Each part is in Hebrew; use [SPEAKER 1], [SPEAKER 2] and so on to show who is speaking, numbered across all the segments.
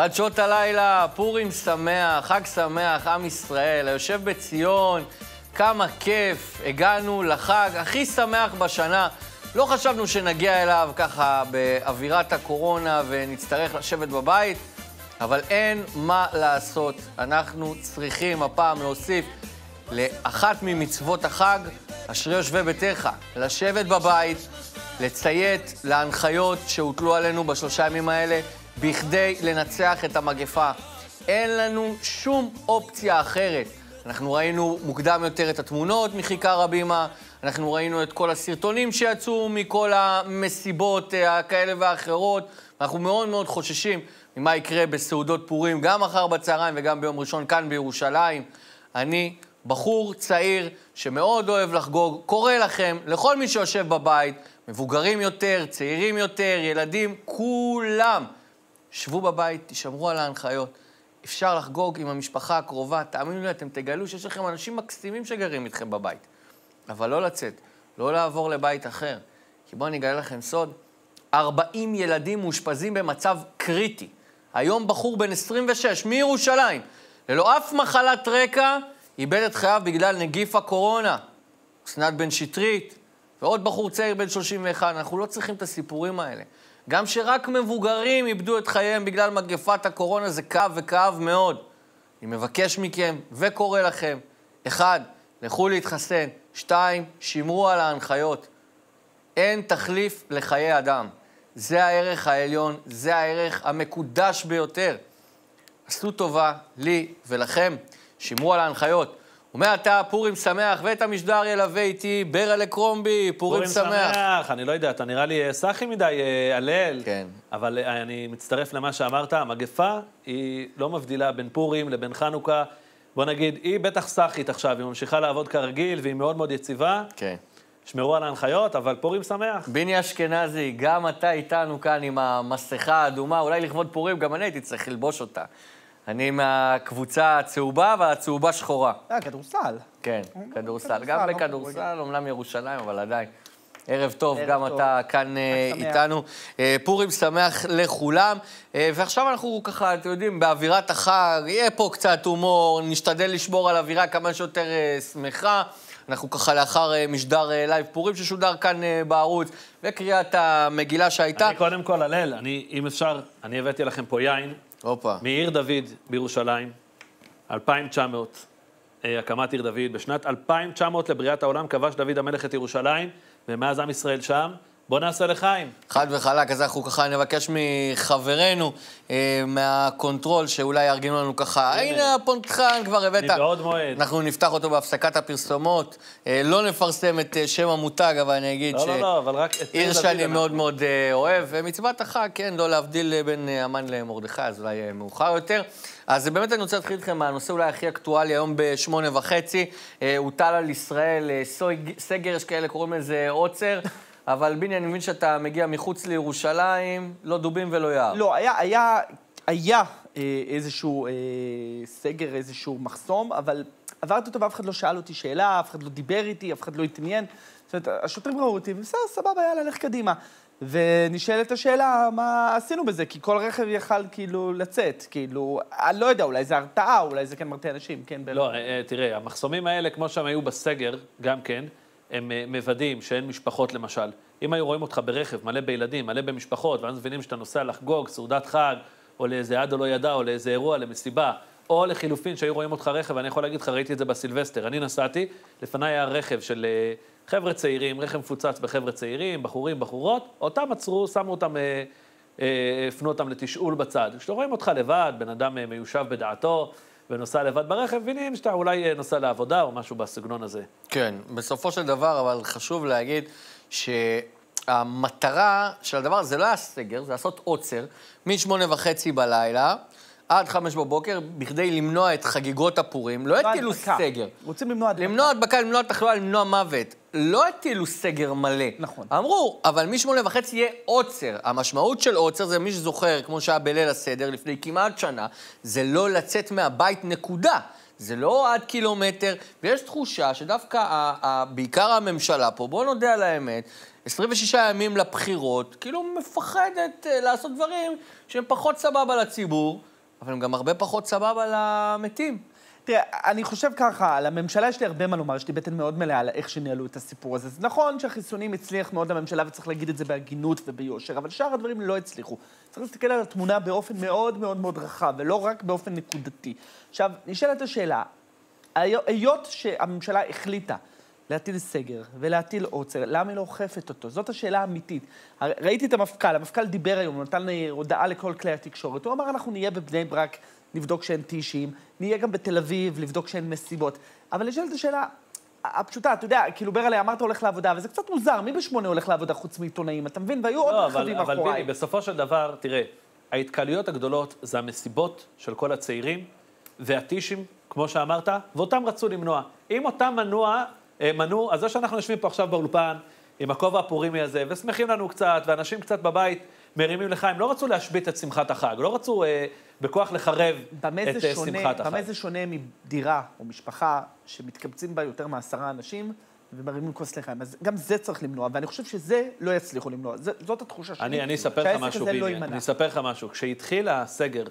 [SPEAKER 1] חדשות הלילה, פורים שמח, חג שמח, עם ישראל, היושב בציון, כמה כיף, הגענו לחג הכי שמח בשנה. לא חשבנו שנגיע אליו ככה באווירת הקורונה ונצטרך לשבת בבית, אבל אין מה לעשות. אנחנו צריכים הפעם להוסיף לאחת ממצוות החג, אשרי יושבי ביתך, לשבת בבית, לציית להנחיות שהוטלו עלינו בשלושה ימים האלה, בכדי לנצח את המגפה. אין לנו שום אופציה אחרת. אנחנו ראינו מוקדם יותר את התמונות מכיכר הבימה, אנחנו ראינו את כל הסרטונים שיצאו מכל המסיבות הכאלה והאחרות, ואנחנו מאוד מאוד חוששים ממה יקרה בסעודות פורים, גם מחר בצהריים וגם ביום ראשון כאן בירושלים. אני בחור צעיר שמאוד אוהב לחגוג, קורא לכם, לכל מי שיושב בבית, מבוגרים יותר, צעירים יותר, ילדים, כולם, שבו בבית, תשמרו על ההנחיות. אפשר לחגוג עם המשפחה הקרובה, תאמינו לי, אתם תגלו שיש לכם אנשים מקסימים שגרים איתכם בבית. אבל לא לצאת, לא לעבור לבית אחר. כי בואו אני אגלה לכם סוד, 40 ילדים מאושפזים במצב קריטי. היום בחור בן 26 מירושלים, ללא אף מחלת רקע, איבד את חייו בגלל נגיף הקורונה. אסנת בן שטרית, ועוד בחור צעיר בן 31. אנחנו לא צריכים את הסיפורים האלה. גם שרק מבוגרים איבדו את חייהם בגלל מגפת הקורונה, זה כאב וכאב מאוד. אני מבקש מכם וקורא לכם, אחד, לכו להתחסן, שתיים, שמרו על ההנחיות. אין תחליף לחיי אדם. זה הערך העליון, זה הערך המקודש ביותר. עשו טובה לי ולכם, שמרו על ההנחיות. ומעתה פורים שמח, ואת המשדר ילווה איתי ברלה קרומבי, פורים,
[SPEAKER 2] פורים
[SPEAKER 1] שמח.
[SPEAKER 2] שמח, אני לא יודע, אתה נראה לי אה, סאחי מדי, אה, הלל.
[SPEAKER 1] כן.
[SPEAKER 2] אבל אה, אני מצטרף למה שאמרת, המגפה היא לא מבדילה בין פורים לבין חנוכה. בוא נגיד, היא בטח סאחית עכשיו, היא ממשיכה לעבוד כרגיל והיא מאוד מאוד יציבה.
[SPEAKER 1] כן.
[SPEAKER 2] שמרו על ההנחיות, אבל פורים שמח.
[SPEAKER 1] ביני אשכנזי, גם אתה איתנו כאן עם המסכה האדומה, אולי לכבוד פורים, גם אני הייתי צריך ללבוש אותה. אני מהקבוצה הצהובה והצהובה שחורה.
[SPEAKER 3] אה, כדורסל.
[SPEAKER 1] כן, כדורסל.
[SPEAKER 3] כדורסל,
[SPEAKER 1] גם
[SPEAKER 3] לא
[SPEAKER 1] בכדורסל, אומנם ירושלים, אבל עדיין. ערב טוב,
[SPEAKER 3] ערב
[SPEAKER 1] גם
[SPEAKER 3] טוב.
[SPEAKER 1] אתה כאן אה. איתנו. אה, פורים שמח לכולם. אה, ועכשיו אנחנו ככה, אתם יודעים, באווירת החג, יהיה פה קצת הומור, נשתדל לשמור על אווירה כמה שיותר אה, שמחה. אנחנו ככה לאחר אה, משדר אה, לייב פורים ששודר כאן אה, בערוץ, וקריאת המגילה שהייתה.
[SPEAKER 2] אני קודם כל, הלל, אני, אם אפשר, אני הבאתי לכם פה יין
[SPEAKER 1] הופה.
[SPEAKER 2] מעיר דוד בירושלים, 2900, אה, הקמת עיר דוד. בשנת 2900 לבריאת העולם כבש דוד המלך את ירושלים, ומאז עם ישראל שם. בוא נעשה לחיים.
[SPEAKER 1] חד וחלק, אז אנחנו ככה נבקש מחברנו אה, מהקונטרול, שאולי יארגנו לנו ככה, הנה הפותחן, כבר הבאת.
[SPEAKER 2] מבעוד מועד.
[SPEAKER 1] אנחנו נפתח אותו בהפסקת הפרסומות. אה, לא נפרסם את אה, שם המותג, אבל אני אגיד
[SPEAKER 2] לא,
[SPEAKER 1] ש...
[SPEAKER 2] לא, לא, אבל רק
[SPEAKER 1] עיר שאני
[SPEAKER 2] אנחנו-
[SPEAKER 1] מאוד מאוד אה, אוהב, ומצוות החג, כן, לא להבדיל אה, בין אה, המן למרדכי, אז אולי אה, מאוחר יותר. אז אה, באמת אני רוצה להתחיל איתכם מהנושא אולי הכי אקטואלי, היום בשמונה וחצי, אה, הוטל על ישראל אה, סוג- סגר, יש כאלה קוראים לזה עוצר, אבל ביני, אני מבין שאתה מגיע מחוץ לירושלים, לא דובים ולא יער.
[SPEAKER 3] לא, היה, היה, היה אה, איזשהו אה, סגר, איזשהו מחסום, אבל עברתי אותו ואף אחד לא שאל אותי שאלה, אף אחד לא דיבר איתי, אף אחד לא התעניין. זאת אומרת, השוטרים ראו אותי, ובסדר, סבבה, יאללה, לך קדימה. ונשאלת השאלה, מה עשינו בזה? כי כל רכב יכל כאילו לצאת, כאילו, אני לא יודע, אולי זה הרתעה, אולי זה כן מרתיע אנשים, כן? ב-
[SPEAKER 2] לא, אה, אה, תראה, המחסומים האלה, כמו שהם היו בסגר, גם כן, הם אה, מוודאים שאין משפחות למשל. אם היו רואים אותך ברכב מלא בילדים, מלא במשפחות, ואז מבינים שאתה נוסע לחגוג סעודת חג, או לאיזה עד או לא ידע, או לאיזה אירוע, למסיבה, או לחילופין שהיו רואים אותך רכב, ואני יכול להגיד לך, ראיתי את זה בסילבסטר. אני נסעתי, לפניי היה רכב של אה, חבר'ה צעירים, רכב מפוצץ בחבר'ה צעירים, בחורים, בחורות, אותם עצרו, שמו אותם, אה, הפנו אותם לתשאול בצד. כשאתה רואים אותך לבד, בן אדם מיושב בדעתו, ונוסע לבד ברכב, מבינים שאתה אולי אה, נוסע לעבודה או משהו בסגנון הזה.
[SPEAKER 1] כן, בסופו של דבר, אבל חשוב להגיד שהמטרה של הדבר הזה, זה לא היה סגר, זה לעשות עוצר משמונה וחצי בלילה עד חמש בבוקר, בכדי למנוע את חגיגות הפורים. לא הטילו. סגר.
[SPEAKER 3] רוצים למנוע הדבקה.
[SPEAKER 1] למנוע הדבקה, למנוע תחלואה, למנוע מוות. לא הטילו סגר מלא.
[SPEAKER 3] נכון.
[SPEAKER 1] אמרו, אבל משמונה וחצי יהיה עוצר. המשמעות של עוצר זה, מי שזוכר, כמו שהיה בליל הסדר לפני כמעט שנה, זה לא לצאת מהבית, נקודה. זה לא עד קילומטר, ויש תחושה שדווקא, ה- ה- בעיקר הממשלה פה, בואו נודה על האמת, 26 ימים לבחירות, כאילו מפחדת אה, לעשות דברים שהם פחות סבבה לציבור, אבל הם גם הרבה פחות סבבה למתים.
[SPEAKER 3] תראה, אני חושב ככה, לממשלה יש לי הרבה מה לומר, יש לי בטן מאוד מלאה על איך שניהלו את הסיפור הזה. זה נכון שהחיסונים הצליח מאוד לממשלה וצריך להגיד את זה בהגינות וביושר, אבל שאר הדברים לא הצליחו. צריך להסתכל על התמונה באופן מאוד מאוד מאוד רחב, ולא רק באופן נקודתי. עכשיו, נשאלת השאלה, היות שהממשלה החליטה להטיל סגר ולהטיל עוצר, למה היא לא אוכפת אותו? זאת השאלה האמיתית. ראיתי את המפכ"ל, המפכ"ל דיבר היום, הוא נתן הודעה לכל כלי התקשורת. הוא אמר, אנחנו נהיה בבני ברק לבדוק שאין טישים, נהיה גם בתל אביב, לבדוק שאין מסיבות. אבל את השאלה הפשוטה, אתה יודע, כאילו ברלה, אמרת הולך לעבודה, וזה קצת מוזר, מי בשמונה הולך לעבודה חוץ מעיתונאים, אתה מבין? והיו עוד רכבים
[SPEAKER 2] מאחוריי. אבל ביני, בסופו של דבר, תראה, ההתקהלויות הגדולות זה המסיבות של כל הצעירים, והטישים, כמו שאמרת, ואותם רצו למנוע. אם אותם מנוע, אה, מנעו, אז זה שאנחנו יושבים פה עכשיו באולפן, עם הכובע הפורימי הזה, ושמחים לנו קצת, ואנשים קצת בבית מרימים לך, הם לא רצו להשבית את שמחת החג, לא רצו אה, בכוח לחרב את אה,
[SPEAKER 3] שונה,
[SPEAKER 2] שמחת החג.
[SPEAKER 3] במה זה שונה מדירה או משפחה שמתקבצים בה יותר מעשרה אנשים? ומרימים כוס לחיים. אז גם זה צריך למנוע, ואני חושב שזה לא יצליחו למנוע. זה, זאת התחושה שלי.
[SPEAKER 2] אני, אני אספר לך משהו, לא ביבי. לא אני אספר לך משהו. כשהתחיל הסגר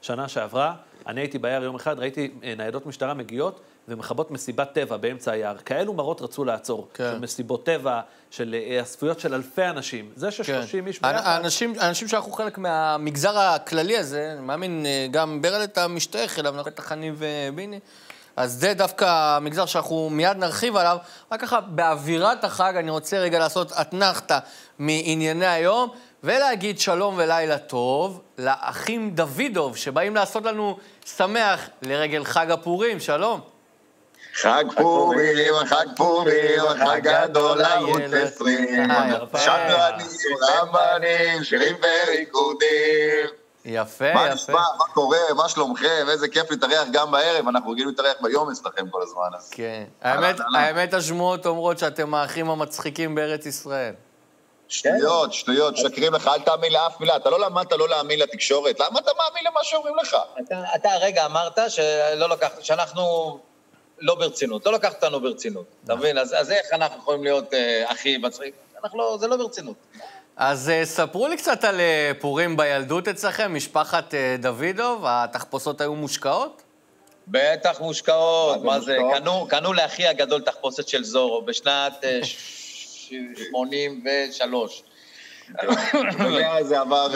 [SPEAKER 2] שנה שעברה, אני הייתי ביער יום אחד, ראיתי אה, ניידות משטרה מגיעות ומכבות מסיבת טבע באמצע היער. כאלו מראות רצו לעצור. כן. של מסיבות טבע, של אה, אספויות של אלפי אנשים. זה ששלושים כן. איש ביחד...
[SPEAKER 1] האנשים, האנשים שאנחנו חלק מהמגזר הכללי הזה, אני מאמין, אה, גם ברל אתה משתייך אליו, בטח אני וביני. אז זה דווקא המגזר שאנחנו מיד נרחיב עליו. רק ככה, באווירת החג אני רוצה רגע לעשות אתנחתא מענייני היום. ולהגיד שלום ולילה טוב לאחים דוידוב, שבאים לעשות לנו שמח לרגל חג הפורים. שלום.
[SPEAKER 4] חג פורים, חג פורים, חג גדול ערוץ עשרים. שקרנים, רבנים, שירים וריקודים.
[SPEAKER 1] יפה, יפה.
[SPEAKER 4] מה נשמע, מה קורה, מה שלומכם, איזה כיף להתארח גם בערב, אנחנו רגילים להתארח ביום אצלכם כל הזמן.
[SPEAKER 1] כן. האמת, השמועות אומרות שאתם האחים המצחיקים בארץ ישראל.
[SPEAKER 4] שטויות, שטויות, שקרים לך, אל תאמין לאף מילה. אתה לא למדת לא להאמין לתקשורת, למה אתה מאמין למה שאומרים לך?
[SPEAKER 5] אתה הרגע אמרת שלא לקח, שאנחנו לא ברצינות, לא לקחת אותנו ברצינות, אתה מבין? אז איך אנחנו יכולים להיות אה, הכי מצחיק? לא, זה לא ברצינות.
[SPEAKER 1] אז uh, ספרו לי קצת על uh, פורים בילדות אצלכם, משפחת uh, דוידוב, התחפושות היו מושקעות?
[SPEAKER 5] בטח מושקעות, מה זה, קנו, קנו לאחי הגדול תחפושת של זורו בשנת 83.
[SPEAKER 4] ואז זה עבר...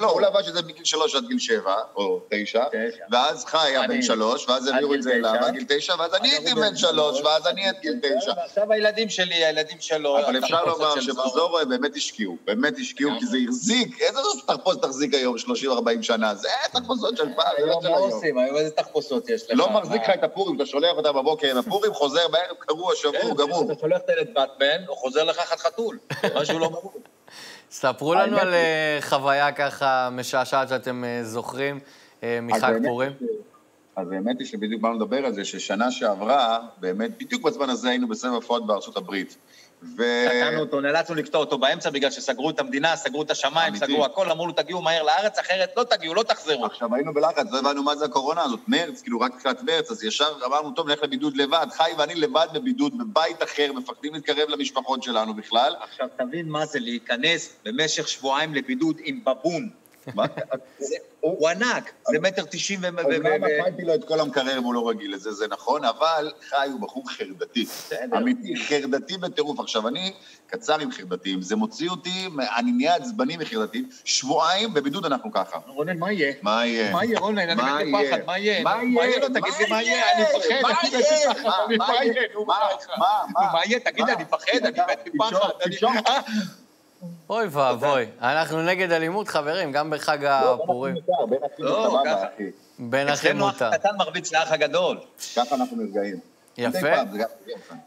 [SPEAKER 4] לא, הוא לבש את זה מגיל שלוש עד גיל שבע, או תשע, ואז חי היה בן שלוש, ואז העבירו את זה אליו עד גיל תשע, ואז אני הייתי בן שלוש, ואז אני עד גיל תשע.
[SPEAKER 5] עכשיו הילדים שלי, הילדים שלו...
[SPEAKER 4] אבל אפשר לומר שבזורו הם באמת השקיעו, באמת השקיעו, כי זה החזיק, איזה תחפושת תחזיק היום, 30-40 שנה? זה תחפושות של פעם,
[SPEAKER 5] לא היום. מה עושים? היום איזה תחפושות יש לך?
[SPEAKER 4] לא מחזיק לך את הפורים, אתה שולח אותה בבוקר עם הפורים, חוזר בערב קרוע, שבור, גמור.
[SPEAKER 5] אתה שולח את הילד באטמן, הוא חוזר לך חתול, משהו לא ברור.
[SPEAKER 1] ספרו לנו על אה, חוויה ככה משעשעת שאתם אה, זוכרים אה, מחג פורים.
[SPEAKER 4] אז האמת היא שבדיוק באנו לדבר על זה, ששנה שעברה, באמת, בדיוק בזמן הזה היינו בסבב הופעות בארצות הברית.
[SPEAKER 5] ו... קטענו אותו, נאלצנו לקטוע אותו באמצע בגלל שסגרו את המדינה, סגרו את השמיים, סגרו הכל, אמרו לו, תגיעו מהר לארץ, אחרת לא תגיעו, לא תחזרו.
[SPEAKER 4] עכשיו היינו בלחץ, לא הבנו מה זה הקורונה הזאת, מרץ, כאילו רק תחילת מרץ, אז ישר אמרנו, טוב, נלך לבידוד לבד, חי ואני לבד בבידוד, בבית אחר, מפחדים להתקרב למשפחות שלנו בכלל.
[SPEAKER 5] עכשיו, תבין מה זה להיכנס במשך שבועיים לבידוד עם בבון. הוא ענק, זה מטר תשעים ו...
[SPEAKER 4] גם אכלתי לו את כל המקרר אם הוא לא רגיל לזה, זה נכון, אבל חי הוא בחור חרדתי. אמיתי, חרדתי בטירוף. עכשיו, אני קצר עם חרדתים, זה מוציא אותי, אני נהיה עצבני מחרדתים. שבועיים בבידוד אנחנו ככה.
[SPEAKER 5] רונן, מה יהיה?
[SPEAKER 4] מה יהיה?
[SPEAKER 5] מה יהיה, רונן? אני מת לפחד, מה יהיה? מה יהיה? לא תגיד לי מה יהיה, אני מפחד,
[SPEAKER 4] מה יהיה? מה יהיה?
[SPEAKER 5] מה יהיה? תגיד, אני מפחד, אני מת.
[SPEAKER 1] אוי ואבוי, אנחנו נגד אלימות, חברים, גם בחג לא, הפורים.
[SPEAKER 4] לא,
[SPEAKER 1] בין אחים מותר.
[SPEAKER 5] אצלנו הקטן מרביץ לאח הגדול.
[SPEAKER 4] ככה אנחנו נרגעים.
[SPEAKER 1] יפה.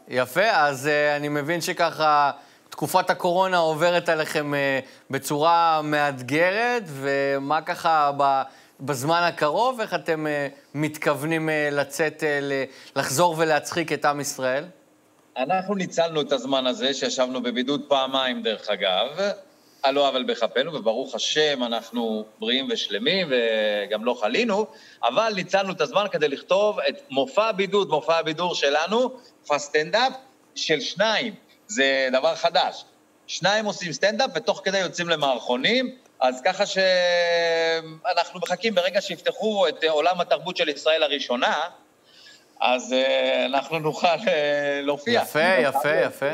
[SPEAKER 1] יפה, אז uh, אני מבין שככה תקופת הקורונה עוברת עליכם uh, בצורה מאתגרת, ומה ככה ב, בזמן הקרוב, איך אתם uh, מתכוונים לצאת, לחזור ולהצחיק את עם ישראל?
[SPEAKER 5] אנחנו ניצלנו את הזמן הזה, שישבנו בבידוד פעמיים, דרך אגב, על לא עוול בכפינו, וברוך השם, אנחנו בריאים ושלמים, וגם לא חלינו, אבל ניצלנו את הזמן כדי לכתוב את מופע הבידוד, מופע הבידור שלנו, מופע סטנדאפ של שניים. זה דבר חדש. שניים עושים סטנדאפ, ותוך כדי יוצאים למערכונים, אז ככה שאנחנו מחכים ברגע שיפתחו את עולם התרבות של ישראל הראשונה, אז אה, אנחנו נוכל אה, להופיע.
[SPEAKER 1] יפה, יפה, יפה.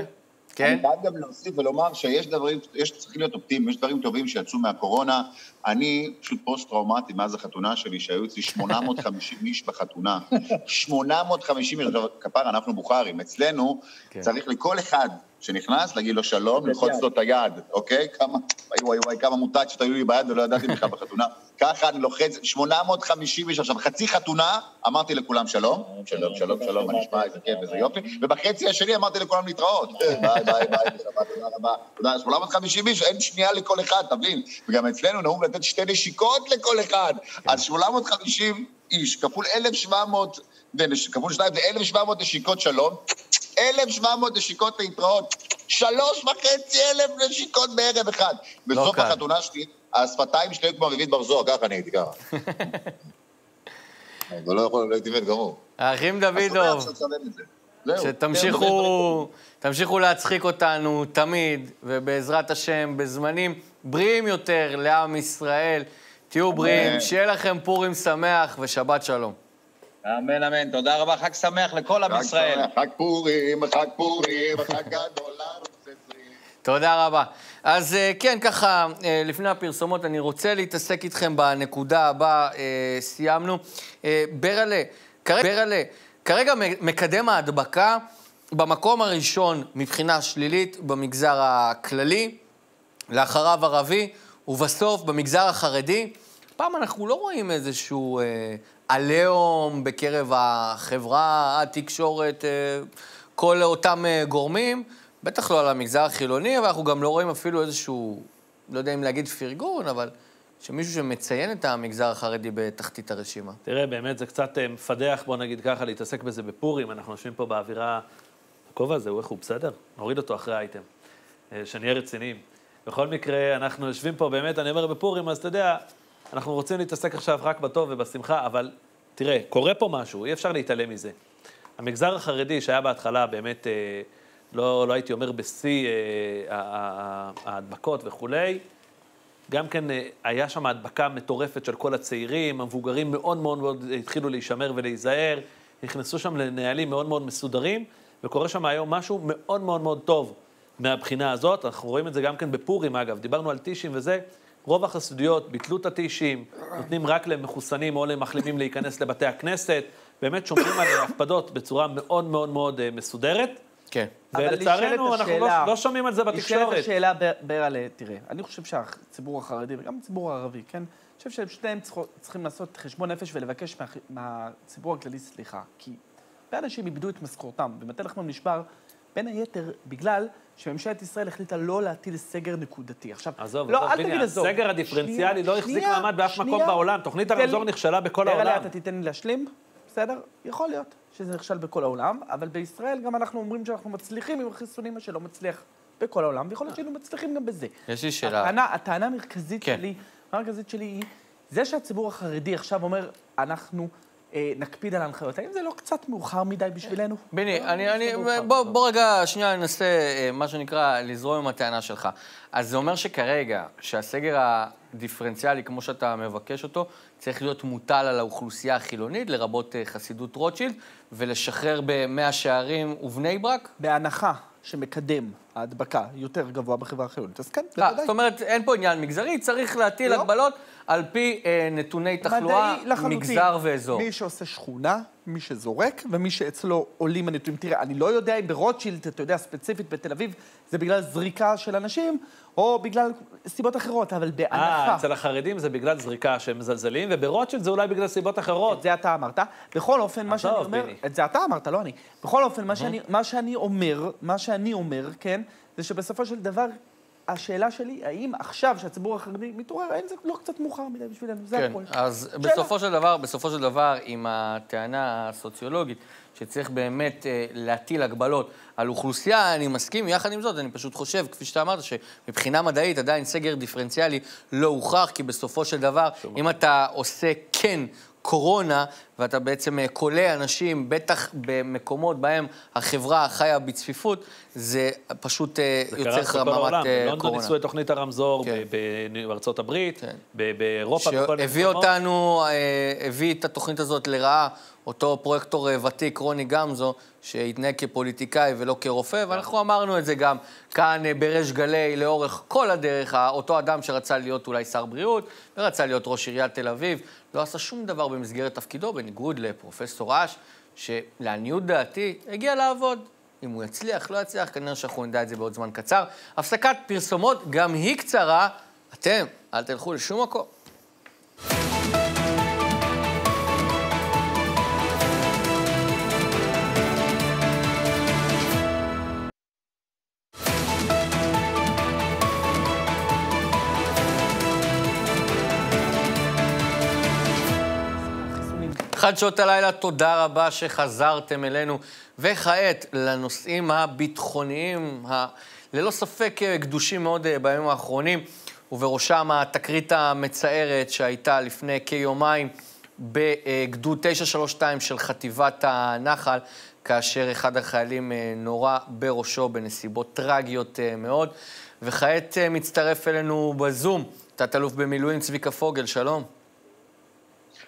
[SPEAKER 1] כן?
[SPEAKER 4] אני חייב גם להוסיף ולומר שיש דברים, יש, צריכים להיות אופטימיים, יש דברים טובים שיצאו מהקורונה. אני פשוט פוסט-טראומטי מאז החתונה שלי, שהיו אצלי 850 איש בחתונה. 850 איש, כפרה, אנחנו בוכרים. אצלנו
[SPEAKER 1] כן.
[SPEAKER 4] צריך לכל אחד שנכנס, להגיד לו שלום, ללחוץ לו את היד, אוקיי? כמה, וואי וואי וואי, כמה מוטציות היו לי ביד ולא ידעתי בכלל בחתונה. ככה אני לוחץ, 850 איש עכשיו, חצי חתונה, אמרתי לכולם שלום, שלום, שלום, שלום, מה נשמע, איזה כיף, איזה יופי, ובחצי השני אמרתי לכולם להתראות. ביי, ביי, ביי, בשבת, תודה רבה. תודה, 850 איש, אין שנייה לכל אחד, תבין. וגם אצלנו נהוג לתת שתי נשיקות לכל אחד. אז 850 איש, כפול 1,700, כפול שניים זה 1,700 נשיקות שלום, 1,700 נשיקות להתראות, שלוש וחצי אלף נשיקות בערב אחד. בסוף
[SPEAKER 1] קל.
[SPEAKER 4] החתונה שלי, השפתיים שלי היו כמו אביבית בר זוהר, ככה אני הייתי ככה. אבל לא יכול, לא הייתי מת גמור.
[SPEAKER 1] האחים דוידוב,
[SPEAKER 4] שאתה צלם את זה. זהו.
[SPEAKER 1] שתמשיכו תמשיכו להצחיק אותנו תמיד, ובעזרת השם, בזמנים בריאים יותר לעם ישראל. תהיו בריאים, שיהיה לכם פורים שמח ושבת שלום.
[SPEAKER 5] אמן, אמן. תודה רבה, חג שמח לכל עם ישראל.
[SPEAKER 4] חג פורים, חג פורים, חג גדול.
[SPEAKER 1] תודה רבה. אז אה, כן, ככה, אה, לפני הפרסומות, אני רוצה להתעסק איתכם בנקודה הבאה, אה, סיימנו. ברלה, כרגע, ברלה, כרגע מקדם ההדבקה במקום הראשון מבחינה שלילית במגזר הכללי, לאחריו ערבי, ובסוף במגזר החרדי. פעם אנחנו לא רואים איזשהו אה, עליהום בקרב החברה, התקשורת, אה, כל אותם אה, גורמים, בטח לא על המגזר החילוני, אבל אנחנו גם לא רואים אפילו איזשהו, לא יודע אם להגיד פרגון, אבל שמישהו שמציין את המגזר החרדי בתחתית הרשימה.
[SPEAKER 2] תראה, באמת זה קצת אה, מפדח, בוא נגיד ככה, להתעסק בזה בפורים. אנחנו יושבים פה באווירה... הכובע הזה, הוא איך הוא בסדר? נוריד אותו אחרי האייטם. שנהיה רציניים. בכל מקרה, אנחנו יושבים פה, באמת, אני אומר בפורים, אז אתה יודע, אנחנו רוצים להתעסק עכשיו רק בטוב ובשמחה, אבל תראה, קורה פה משהו, אי אפשר להתעלם מזה. המגזר החרדי, שהיה בהתחלה באמת, אה, לא, לא הייתי אומר בשיא אה, ההדבקות וכולי, גם כן אה, היה שם הדבקה מטורפת של כל הצעירים, המבוגרים מאוד מאוד מאוד התחילו להישמר ולהיזהר, נכנסו שם לנהלים מאוד מאוד מסודרים, וקורה שם היום משהו מאוד מאוד מאוד טוב מהבחינה הזאת. אנחנו רואים את זה גם כן בפורים, אגב, דיברנו על טישים וזה, רוב החסידויות ביטלו את הטישים, נותנים רק למחוסנים או למחלימים להיכנס לבתי הכנסת, באמת שומרים על הקפדות בצורה מאוד מאוד מאוד אה, מסודרת.
[SPEAKER 1] כן.
[SPEAKER 3] אבל
[SPEAKER 2] ולצערנו,
[SPEAKER 3] נשאלת
[SPEAKER 2] אנחנו לא,
[SPEAKER 3] השאלה-
[SPEAKER 2] לא שומעים על זה
[SPEAKER 3] נשאלת
[SPEAKER 2] בתקשורת.
[SPEAKER 3] השאלה, בר- ברלה, תראה, אני חושב שהציבור החרדי וגם הציבור הערבי, כן? אני חושב שהם שניהם צריכים לעשות חשבון נפש ולבקש מה, מהציבור הכללי סליחה. כי הרבה אנשים איבדו את משכורתם, ומטה לחמם נשבר, בין היתר בגלל שממשלת ישראל החליטה לא להטיל סגר נקודתי. עכשיו,
[SPEAKER 2] עזוב,
[SPEAKER 3] לא,
[SPEAKER 2] עזוב,
[SPEAKER 3] אל תגיד עזוב.
[SPEAKER 2] הסגר הדיפרנציאלי לא החזיק
[SPEAKER 3] שנייה,
[SPEAKER 2] מעמד באף מקום
[SPEAKER 3] שנייה.
[SPEAKER 2] בעולם. תוכנית
[SPEAKER 3] לי-
[SPEAKER 2] הרמזור נכשלה בכל העולם.
[SPEAKER 3] אתה תיתן לי להשלים, בסדר? יכול להיות שזה נכשל בכל העולם, אבל בישראל גם אנחנו אומרים שאנחנו מצליחים עם החיסונים, מה שלא מצליח בכל העולם, ויכול להיות שהיינו מצליחים גם בזה.
[SPEAKER 1] יש לי שאלה.
[SPEAKER 3] הטענה, הטענה המרכזית
[SPEAKER 1] כן.
[SPEAKER 3] שלי, המרכזית שלי היא, זה שהציבור החרדי עכשיו אומר, אנחנו נקפיד על ההנחיות, האם זה לא קצת מאוחר מדי בשבילנו?
[SPEAKER 1] ביני,
[SPEAKER 3] לא,
[SPEAKER 1] אני,
[SPEAKER 3] לא
[SPEAKER 1] אני. בוא, בוא רגע, שנייה ננסה, אה, מה שנקרא, לזרום עם הטענה שלך. אז זה אומר שכרגע, שהסגר הדיפרנציאלי, כמו שאתה מבקש אותו, צריך להיות מוטל על האוכלוסייה החילונית, לרבות אה, חסידות רוטשילד, ולשחרר במאה שערים ובני ברק?
[SPEAKER 3] בהנחה שמקדם ההדבקה יותר גבוה בחברה החילונית, אז כן,
[SPEAKER 1] אה,
[SPEAKER 3] בוודאי.
[SPEAKER 1] זאת אומרת, אין פה עניין מגזרי, צריך להטיל
[SPEAKER 3] לא.
[SPEAKER 1] הגבלות על פי אה, נתוני תחלואה. מגזר ואזור.
[SPEAKER 3] מי שעושה שכונה, מי שזורק, ומי שאצלו עולים הנתונים. תראה, אני לא יודע אם ברוטשילד, אתה יודע, ספציפית בתל אביב, זה בגלל זריקה של אנשים, או בגלל סיבות אחרות, אבל
[SPEAKER 2] אה,
[SPEAKER 3] בהנחה.
[SPEAKER 2] אצל החרדים זה בגלל זריקה שהם מזלזלים, וברוטשילד זה אולי בגלל סיבות אחרות.
[SPEAKER 3] את זה אתה אמרת. בכל אופן, מה שאני אומר...
[SPEAKER 2] פיני.
[SPEAKER 3] את זה אתה אמרת, לא אני. בכל אופן, מה שאני- מה שאני אומר, מה שאני אומר, כן, זה שבסופו של דבר, השאלה שלי, האם עכשיו שהציבור החרדי מתעורר, האם זה לא קצת מאוחר מדי בשבילנו? זה
[SPEAKER 1] כן,
[SPEAKER 3] הכול.
[SPEAKER 1] אז
[SPEAKER 3] שאלה.
[SPEAKER 1] בסופו של דבר, בסופו של דבר, עם הטענה הסוציולוגית, שצריך באמת אה, להטיל הגבלות על אוכלוסייה, אני מסכים, יחד עם זאת, אני פשוט חושב, כפי שאתה אמרת, שמבחינה מדעית עדיין סגר דיפרנציאלי לא הוכח, כי בסופו של דבר, אם אתה עושה כן קורונה, ואתה בעצם אה, כולא אנשים, בטח במקומות בהם החברה חיה בצפיפות, זה פשוט אה,
[SPEAKER 2] זה
[SPEAKER 1] יוצר חממת. אה,
[SPEAKER 2] בלונדון
[SPEAKER 1] קורונה.
[SPEAKER 2] ניסו את תוכנית הרמזור,
[SPEAKER 1] כן.
[SPEAKER 2] בארצות הברית,
[SPEAKER 1] כן.
[SPEAKER 2] באירופה, בכל מיני מקומות.
[SPEAKER 1] אותנו, אה, הביא את התוכנית הזאת לרעה, אותו פרויקטור אה, ותיק, רוני גמזו, שהתנהג כפוליטיקאי ולא כרופא, ואנחנו אמרנו את זה גם כאן אה, בריש גלי לאורך כל הדרך. אותו אדם שרצה להיות אולי שר בריאות, ורצה להיות ראש עיריית תל אביב, לא עשה שום דבר במסגרת תפקידו, בניגוד לפרופסור אש, שלעניות דעתי הגיע לעבוד. אם הוא יצליח, לא יצליח, כנראה שאנחנו נדע את זה בעוד זמן קצר. הפסקת פרסומות, גם היא קצרה. אתם, אל תלכו לשום מקום. חדשות הלילה, תודה רבה שחזרתם אלינו. וכעת, לנושאים הביטחוניים, ה... ללא ספק אה, גדושים מאוד אה, בימים האחרונים, ובראשם התקרית המצערת שהייתה לפני כיומיים בגדוד 932 של חטיבת הנחל, כאשר אחד החיילים אה, נורה בראשו בנסיבות טרגיות מאוד. וכעת מצטרף אלינו בזום תת-אלוף במילואים צביקה פוגל, שלום.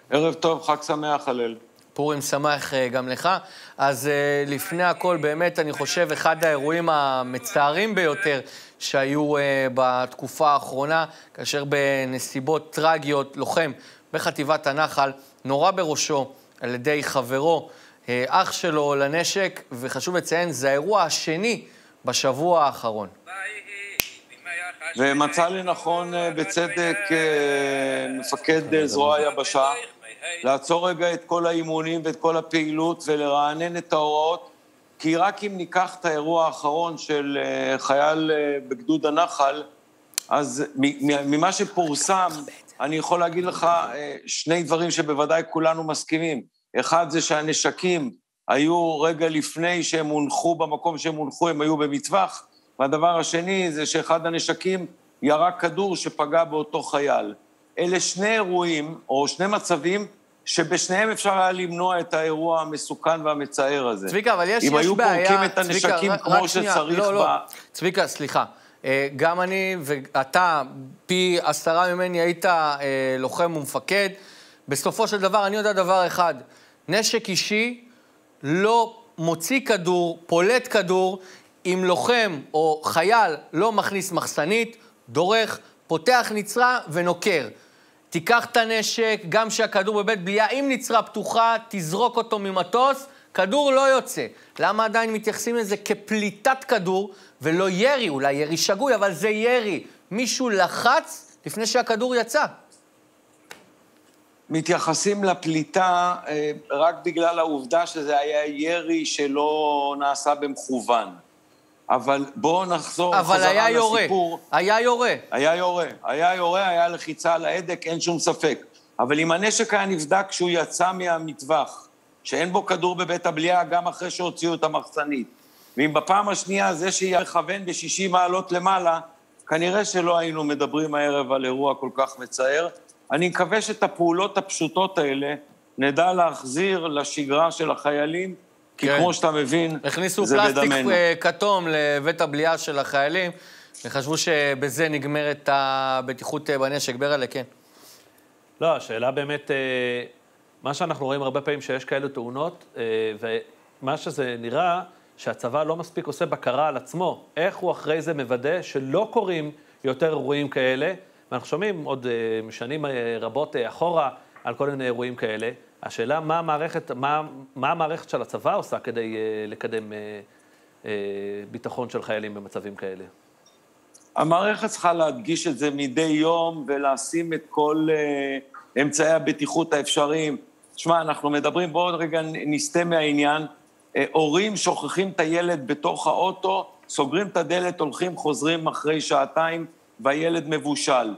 [SPEAKER 6] ערב טוב, חג שמח, הלל.
[SPEAKER 1] פורים שמח אה, גם לך. אז אה, לפני הכל, באמת, אני חושב, אחד האירועים המצערים ביותר שהיו אה, בתקופה האחרונה, כאשר בנסיבות טרגיות, לוחם בחטיבת הנחל, נורה בראשו על ידי חברו, אח שלו לנשק, וחשוב לציין, זה האירוע השני בשבוע האחרון.
[SPEAKER 6] ומצא לנכון, בצדק, מפקד זרוע היבשה, לעצור רגע את כל האימונים ואת כל הפעילות ולרענן את ההוראות, כי רק אם ניקח את האירוע האחרון של אה, חייל אה, בגדוד הנחל, אז ממה שפורסם, אני יכול להגיד לך אה, שני דברים שבוודאי כולנו מסכימים. אחד זה שהנשקים היו רגע לפני שהם הונחו במקום שהם הונחו, הם היו במטווח, והדבר השני זה שאחד הנשקים ירק כדור שפגע באותו חייל. אלה שני אירועים, או שני מצבים, שבשניהם אפשר היה למנוע את האירוע המסוכן והמצער הזה.
[SPEAKER 1] צביקה, אבל יש,
[SPEAKER 6] אם
[SPEAKER 1] יש
[SPEAKER 6] היו
[SPEAKER 1] בעיה...
[SPEAKER 6] פורקים את הנשקים
[SPEAKER 1] רק-
[SPEAKER 6] כמו
[SPEAKER 1] רק שנייה,
[SPEAKER 6] שצריך
[SPEAKER 1] לא, לא.
[SPEAKER 6] ב...
[SPEAKER 1] צביקה, סליחה. אה, גם אני ואתה, פי עשרה ממני, היית אה, לוחם ומפקד. בסופו של דבר, אני יודע דבר אחד, נשק אישי לא מוציא כדור, פולט כדור, אם לוחם או חייל לא מכניס מחסנית, דורך, פותח נצרה ונוקר. תיקח את הנשק, גם כשהכדור בבית בליעה, אם נצרה פתוחה, תזרוק אותו ממטוס, כדור לא יוצא. למה עדיין מתייחסים לזה כפליטת כדור ולא ירי? אולי ירי שגוי, אבל זה ירי. מישהו לחץ לפני שהכדור יצא.
[SPEAKER 6] מתייחסים לפליטה אה, רק בגלל העובדה שזה היה ירי שלא נעשה במכוון. אבל בואו נחזור
[SPEAKER 1] אבל
[SPEAKER 6] חזרה
[SPEAKER 1] היה יורה.
[SPEAKER 6] לסיפור.
[SPEAKER 1] היה יורה.
[SPEAKER 6] היה יורה, היה יורה, היה לחיצה על ההדק, אין שום ספק. אבל אם הנשק היה נבדק כשהוא יצא מהמטווח, שאין בו כדור בבית הבליעה גם אחרי שהוציאו את המחסנית, ואם בפעם השנייה זה שיהיה מכוון ב-60 מעלות למעלה, כנראה שלא היינו מדברים הערב על אירוע כל כך מצער. אני מקווה שאת הפעולות הפשוטות האלה נדע להחזיר לשגרה של החיילים, כי
[SPEAKER 1] כן.
[SPEAKER 6] כמו שאתה מבין,
[SPEAKER 1] הכניסו
[SPEAKER 6] זה
[SPEAKER 1] פלסטיק
[SPEAKER 6] בדמנו.
[SPEAKER 1] אה, כתום לבית הבליעה של החיילים, וחשבו שבזה נגמרת הבטיחות אה, בנשק. ברלה, כן.
[SPEAKER 2] לא, השאלה באמת, אה, מה שאנחנו רואים הרבה פעמים שיש כאלו תאונות, ומה שזה נראה, שהצבא לא מספיק עושה בקרה על עצמו. איך הוא אחרי זה מוודא שלא קורים יותר אירועים כאלה, ואנחנו שומעים עוד שנים רבות אחורה על כל מיני אירועים כאלה. השאלה מה המערכת, מה, מה המערכת של הצבא עושה כדי אה, לקדם אה, אה, ביטחון של חיילים במצבים כאלה.
[SPEAKER 6] המערכת צריכה להדגיש את זה מדי יום ולשים את כל uh, אמצעי הבטיחות האפשריים. שמע, אנחנו מדברים, בואו רגע נסטה מהעניין. Uh, הורים שוכחים את הילד בתוך האוטו, סוגרים את הדלת, הולכים, חוזרים אחרי שעתיים, והילד מבושל.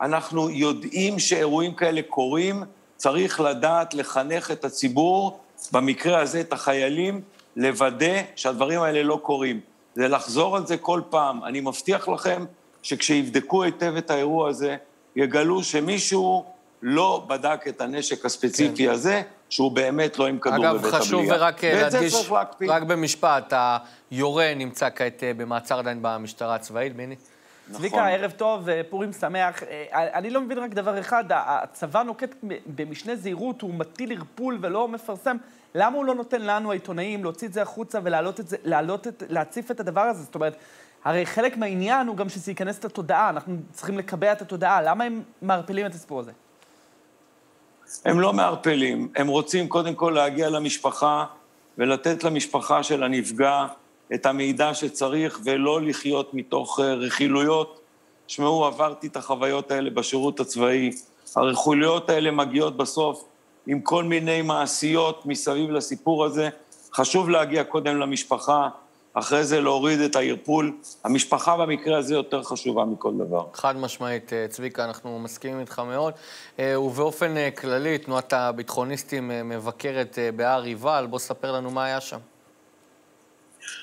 [SPEAKER 6] אנחנו יודעים שאירועים כאלה קורים, צריך לדעת לחנך את הציבור, במקרה הזה את החיילים, לוודא שהדברים האלה לא קורים. זה לחזור על זה כל פעם. אני מבטיח לכם שכשיבדקו היטב את האירוע הזה, יגלו שמישהו לא בדק את הנשק הספציפי כן. הזה, שהוא באמת לא עם כדור בבית הבליעה.
[SPEAKER 1] אגב, חשוב ורק להדגיש, רק במשפט, היורה נמצא כעת במעצר עדיין במשטרה הצבאית, ביני.
[SPEAKER 3] נכון. צביקה, ערב טוב, פורים שמח. אני לא מבין רק דבר אחד, הצבא נוקט במשנה זהירות, הוא מטיל ערפול ולא מפרסם. למה הוא לא נותן לנו, העיתונאים, להוציא את זה החוצה ולהעלות את זה, להעלות את, להציף את הדבר הזה? זאת אומרת, הרי חלק מהעניין הוא גם שזה ייכנס לתודעה, אנחנו צריכים לקבע את התודעה. למה הם מערפלים את הסיפור הזה?
[SPEAKER 6] הם לא מערפלים, הם רוצים קודם כל להגיע למשפחה ולתת למשפחה של הנפגע את המידע שצריך, ולא לחיות מתוך אה, רכילויות. תשמעו, עברתי את החוויות האלה בשירות הצבאי. הרכילויות האלה מגיעות בסוף עם כל מיני מעשיות מסביב לסיפור הזה. חשוב להגיע קודם למשפחה, אחרי זה להוריד את הערפול. המשפחה במקרה הזה יותר חשובה מכל דבר.
[SPEAKER 1] חד משמעית, אה, צביקה, אנחנו מסכימים איתך מאוד. אה, ובאופן כללי, תנועת הביטחוניסטים מבקרת בהר עיבל. בוא ספר לנו מה היה שם.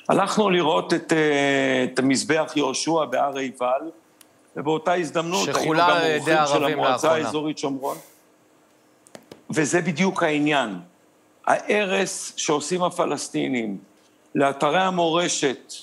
[SPEAKER 6] הלכנו לראות את, את מזבח יהושע בהר עיבל, ובאותה הזדמנות היינו גם אורחים של המועצה האזורית שומרון. וזה בדיוק העניין. ההרס שעושים הפלסטינים לאתרי המורשת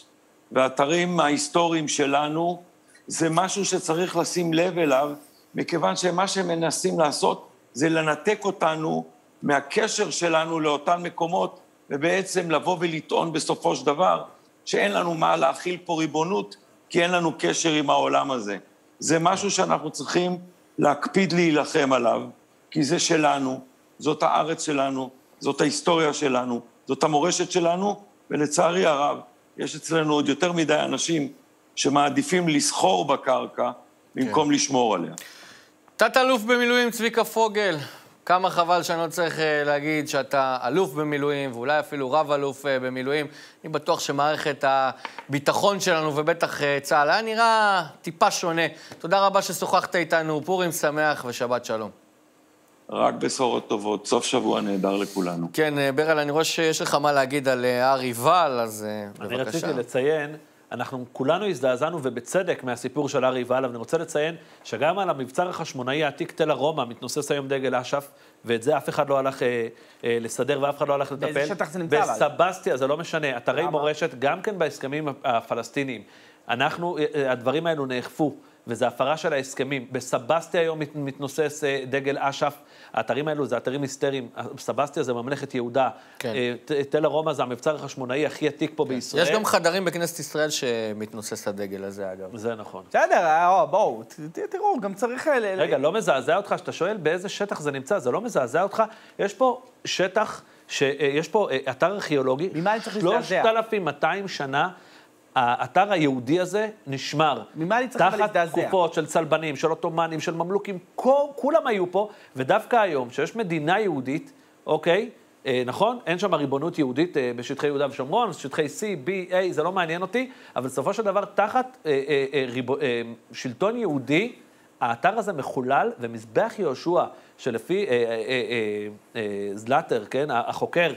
[SPEAKER 6] והאתרים ההיסטוריים שלנו, זה משהו שצריך לשים לב אליו, מכיוון שמה שהם מנסים לעשות זה לנתק אותנו מהקשר שלנו לאותם מקומות, ובעצם לבוא ולטעון בסופו של דבר שאין לנו מה להכיל פה ריבונות, כי אין לנו קשר עם העולם הזה. זה משהו שאנחנו צריכים להקפיד להילחם עליו, כי זה שלנו, זאת הארץ שלנו, זאת ההיסטוריה שלנו, זאת המורשת שלנו, ולצערי הרב, יש אצלנו עוד יותר מדי אנשים שמעדיפים לסחור בקרקע במקום כן. לשמור עליה.
[SPEAKER 1] תת-אלוף במילואים צביקה פוגל, כמה חבל שאני לא צריך אה, להגיד שאתה אלוף במילואים, ואולי אפילו רב-אלוף אה, במילואים. אני בטוח שמערכת הביטחון שלנו, ובטח אה, צה"ל, היה נראה טיפה שונה. תודה רבה ששוחחת איתנו, פורים שמח ושבת שלום.
[SPEAKER 6] רק בשורות טובות, סוף שבוע נהדר לכולנו.
[SPEAKER 1] כן, ברל, אני רואה שיש לך מה להגיד על הר עיבל, אז
[SPEAKER 2] אני בבקשה. אני רציתי לציין אנחנו כולנו הזדעזענו, ובצדק, מהסיפור של ארי ואללה, ואני רוצה לציין שגם על המבצר החשמונאי העתיק תל ארומה מתנוסס היום דגל אש"ף, ואת זה אף אחד לא הלך אה, אה, לסדר ואף אחד לא הלך לטפל.
[SPEAKER 3] באיזה שטח זה נמצא?
[SPEAKER 2] בסבסטיה, זה לא משנה, אתרי למה? מורשת, גם כן בהסכמים הפלסטיניים. אנחנו, אה, אה, הדברים האלו נאכפו. וזו הפרה של ההסכמים. בסבסטיה היום מתנוסס אה, דגל אש"ף. האתרים האלו זה אתרים היסטריים. סבסטיה זה ממלכת יהודה. כן. אה, תל ארומה זה המבצר החשמונאי הכי עתיק פה כן. בישראל.
[SPEAKER 1] יש גם חדרים בכנסת ישראל שמתנוסס הדגל הזה, אגב.
[SPEAKER 2] זה נכון.
[SPEAKER 3] בסדר, אה, בואו, תראו, גם צריך...
[SPEAKER 2] רגע, לא מזעזע אותך? שאתה שואל באיזה שטח זה נמצא, זה לא מזעזע אותך? יש פה שטח, יש פה אתר ארכיאולוגי.
[SPEAKER 3] ממה אני צריך להזדעזע?
[SPEAKER 2] 3,200 שנה. האתר היהודי הזה נשמר.
[SPEAKER 3] ממה אני צריך להזדעזע?
[SPEAKER 2] תחת תקופות של צלבנים, של עות'מאנים, של ממלוכים, כל, כולם היו פה, ודווקא היום, שיש מדינה יהודית, אוקיי, אה, נכון? אין שם ריבונות יהודית אה, בשטחי יהודה ושומרון, שטחי C, B, A, זה לא מעניין אותי, אבל בסופו של דבר, תחת אה, אה, אה, ריב, אה, שלטון יהודי, האתר הזה מחולל, ומזבח יהושע, שלפי אה, אה, אה, אה, אה, זלאטר, כן, החוקר,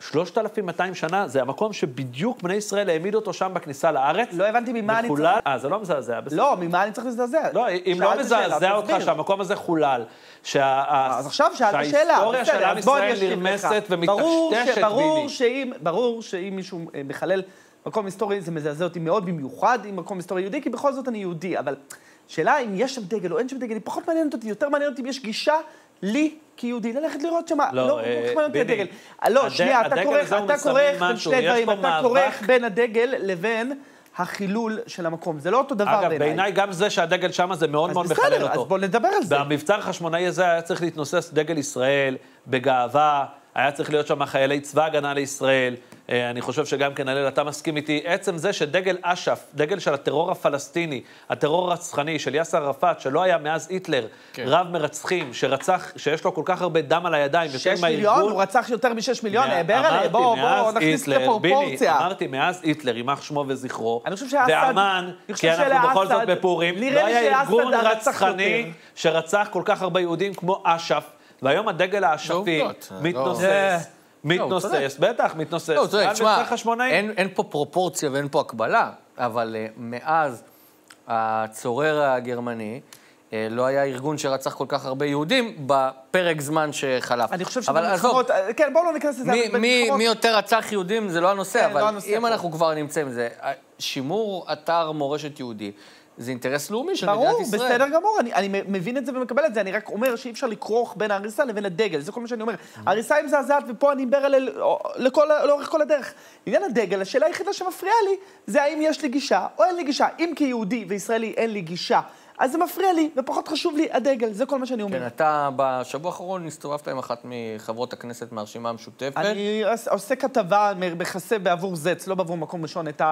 [SPEAKER 2] 3,200 שנה, זה המקום שבדיוק בני ישראל העמידו אותו שם בכניסה לארץ.
[SPEAKER 3] לא הבנתי ממה אני
[SPEAKER 2] צריך... אה, זה לא מזעזע,
[SPEAKER 3] בסדר. לא, ממה אני צריך להזדעזע?
[SPEAKER 2] לא, אם לא מזעזע אותך שהמקום הזה חולל, שה...
[SPEAKER 3] אז עכשיו שאלת שאלה.
[SPEAKER 2] שההיסטוריה של עם ישראל נרמסת ומטשטשת, ביני.
[SPEAKER 3] ברור שאם מישהו אה, מחלל מקום היסטורי, זה מזעזע אותי מאוד, במיוחד עם מקום היסטורי יהודי, כי בכל זאת אני יהודי, אבל שאלה אם יש שם דגל או אין שם דגל, היא פחות מעניינת אותי, יותר מעניינת אותי אם יש גישה לי כיהודי ללכת לראות שם, לא, לא, אה, לא אותי הדגל. לא, שנייה, אתה כורך, אתה כורך בין שני דברים, אתה כורך בין הדגל לבין... החילול של המקום. זה לא אותו דבר בעיניי.
[SPEAKER 2] אגב, בעיניי גם זה שהדגל שם זה מאוד מאוד מחלל אותו. אז
[SPEAKER 3] בסדר, אז בואו נדבר על זה.
[SPEAKER 2] במבצר החשמונאי הזה היה צריך להתנוסס דגל ישראל בגאווה, היה צריך להיות שם חיילי צבא הגנה לישראל, אה, אני חושב שגם כן, הלל, אתה מסכים איתי. עצם זה שדגל אש"ף, דגל של הטרור הפלסטיני, הטרור הרצחני של יאסר ערפאת, שלא היה מאז היטלר, כן. רב מרצחים, שרצח, שיש לו כל כך הרבה דם על הידיים,
[SPEAKER 3] יותר מהארגון... שש מיליון? הוא רצח יותר משש מיליון? מה... ברלי, בוא, בוא, נכניס לפרופורציה.
[SPEAKER 2] אמרתי, מאז היטלר, יימח שמו וזכרו, אני חושב שאסד... ואמן, כי אנחנו בכל זאת בפורים, לא היה ארגון רצחני שרצח כל כך הרבה יהודים כמו אש"ף, והיום הדגל האש"פי לא מתנוסס. מתנוסס, בטח, מתנוסס. לא,
[SPEAKER 1] תראה, תשמע, אין פה פרופורציה ואין פה הקבלה, אבל אה, מאז הצורר הגרמני, אה, לא היה ארגון שרצח כל כך הרבה יהודים בפרק זמן שחלף.
[SPEAKER 3] אני חושב
[SPEAKER 1] אבל עזוב,
[SPEAKER 3] שבמלחמות... כן, בואו לא ניכנס לזה.
[SPEAKER 1] מי, מי, מי יותר רצח יהודים זה לא הנושא,
[SPEAKER 3] כן,
[SPEAKER 1] אבל
[SPEAKER 3] לא הנושא
[SPEAKER 1] אם
[SPEAKER 3] פה.
[SPEAKER 1] אנחנו כבר נמצאים בזה, שימור אתר מורשת יהודי זה אינטרס לאומי של מדינת
[SPEAKER 3] ברור,
[SPEAKER 1] ישראל.
[SPEAKER 3] בסדר גמור, אני, אני מבין את זה ומקבל את זה, אני רק אומר שאי אפשר לכרוך בין ההריסה לבין הדגל, זה כל מה שאני אומר.
[SPEAKER 1] Mm-hmm.
[SPEAKER 3] ההריסה היא מזעזעת, ופה אני מדבר לאורך כל הדרך. עניין הדגל, השאלה היחידה שמפריעה לי, זה האם יש לי גישה או אין לי גישה. אם כיהודי וישראלי אין לי גישה, אז זה מפריע לי, ופחות חשוב לי הדגל, זה כל מה שאני אומר.
[SPEAKER 1] כן, אתה בשבוע האחרון הסתובבת עם אחת מחברות הכנסת מהרשימה המשותפת.
[SPEAKER 3] אני עוש- עושה כתבה, מכסה בעבור זץ, לא בעבור מקום ראשון, את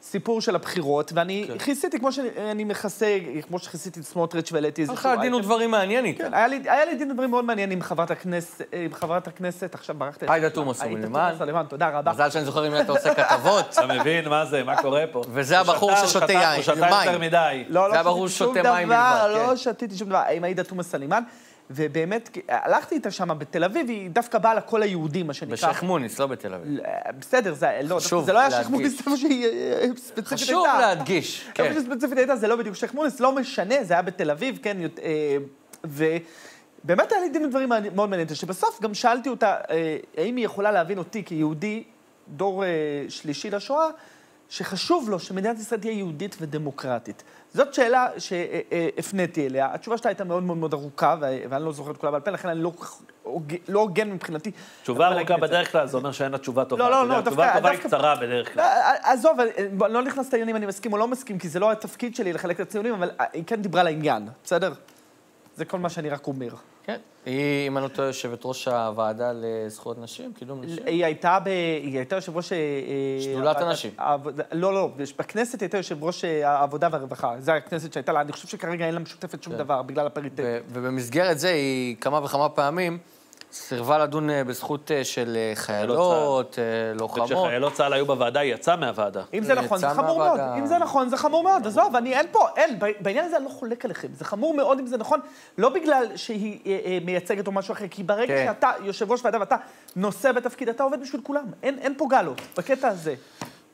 [SPEAKER 3] הסיפור של הבחירות, ואני
[SPEAKER 1] כן.
[SPEAKER 3] כיסיתי כמו שאני מכסה, כמו שכיסיתי את סמוטריץ' והעליתי איזה...
[SPEAKER 1] היה לך דין ודברים מעניין איתה.
[SPEAKER 3] כן, היה לי, היה לי דין ודברים מאוד מעניין עם חברת הכנסת, עם חברת הכנסת, עכשיו ברחתי.
[SPEAKER 1] עאידה תומא סלימאן.
[SPEAKER 3] תודה רבה.
[SPEAKER 1] מזל שאני זוכר עם מי אתה עושה כתבות.
[SPEAKER 2] אתה מבין מה זה, מה קורה פה?
[SPEAKER 1] וזה הבחור ששותה יין, מים.
[SPEAKER 3] לא,
[SPEAKER 1] זה
[SPEAKER 3] לא
[SPEAKER 1] היה ברור
[SPEAKER 3] שתיתי שום דבר,
[SPEAKER 1] בלבד,
[SPEAKER 3] לא
[SPEAKER 1] כן.
[SPEAKER 3] שתיתי שום דבר, עם עאידה תומא סלימאן, ובאמת, הלכתי איתה שם בתל אביב, היא דווקא באה לקול היהודי, מה שנקרא.
[SPEAKER 1] בשייח' מוניס, לא בתל אביב.
[SPEAKER 3] בסדר, זה לא, דווקא
[SPEAKER 1] חשוב
[SPEAKER 3] זה לא היה שייח'
[SPEAKER 1] להדגיש.
[SPEAKER 3] מוניס, איפה שהיא אה, ספציפית הייתה.
[SPEAKER 1] חשוב להדגיש,
[SPEAKER 3] איפה
[SPEAKER 1] כן.
[SPEAKER 3] שספציפית הייתה, זה לא בדיוק שייח' מוניס, לא משנה, זה היה בתל אביב, כן, אה, ובאמת היה לי דין ודברים מאוד מעניין, שבסוף גם שאלתי אותה, אה, האם היא יכולה להבין אותי כיהודי, דור אה, שלישי לשואה, שחשוב לו שמדינת ישראל תהיה יהודית ודמוקרטית. זאת שאלה שהפניתי אליה. התשובה שלה הייתה מאוד מאוד מאוד ארוכה, ואני לא זוכר את כולה בעל פה, לכן אני לא לא הוגן מבחינתי.
[SPEAKER 2] תשובה ארוכה. בדרך כלל, זה אומר שאין לה תשובה טובה.
[SPEAKER 3] לא, לא, לא,
[SPEAKER 2] תשובה
[SPEAKER 3] דווקא-
[SPEAKER 2] טובה היא
[SPEAKER 3] דווקא-
[SPEAKER 2] קצרה בדרך כלל.
[SPEAKER 3] אה, עזוב, אני לא נכנס לעניינים, אני מסכים או לא מסכים, כי זה לא התפקיד שלי לחלק את הציונים, אבל אה, היא כן דיברה לעניין, בסדר? זה כל מה שאני רק אומר.
[SPEAKER 1] כן. היא, אם אני לא טועה, יושבת ראש הוועדה לזכויות נשים, קידום נשים.
[SPEAKER 3] היא הייתה, ב... היא הייתה יושב ראש... אה,
[SPEAKER 1] שדולת
[SPEAKER 3] הוועדה-
[SPEAKER 1] הנשים.
[SPEAKER 3] לא, לא, בכנסת היא הייתה יושב ראש אה, העבודה והרווחה. זו הכנסת שהייתה לה, אני חושב שכרגע אין לה משותפת שום דבר, בגלל הפריטט.
[SPEAKER 1] ו- ובמסגרת זה היא כמה וכמה פעמים סירבה לדון אה, בזכות אה, של אה, חיילות, לוחמות.
[SPEAKER 2] וכשחיילות צה"ל היו בוועדה, היא יצאה מהוועדה.
[SPEAKER 3] אם זה נכון, זה חמור מאוד. אם זה נכון, זה חמור מאוד. עזוב, אני, אין פה, אין, בעניין הזה אני לא חולק עליכם. זה חמור מאוד אם זה נכון, לא בגלל שהיא מייצגת או משהו אחר, כי ברגע
[SPEAKER 1] כן.
[SPEAKER 3] שאתה יושב ראש ועדה ואתה נושא בתפקיד, אתה עובד בשביל כולם. אין, אין פה גלות, בקטע הזה.